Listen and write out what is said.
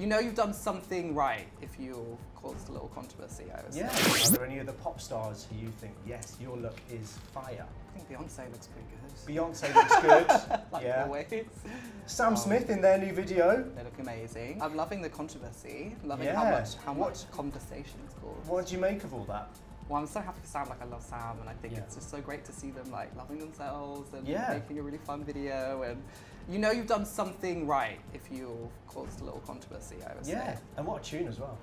You know you've done something right if you've caused a little controversy, I would Yeah. Are there any other pop stars who you think, yes, your look is fire? I think Beyonce looks pretty good. Beyonce looks good. like yeah. always. Sam Oh. Smith in their new video. They look amazing. I'm loving the controversy. Loving how much how What- much conversation it's caused. What do you make of all that? Well, I'm so happy for Sam. Like I love Sam, and I think Yeah. it's just so great to see them like loving themselves and Yeah. making a really fun video. And you know you've done something right if you've caused a little controversy. I would Yeah. say. And what a tune as well.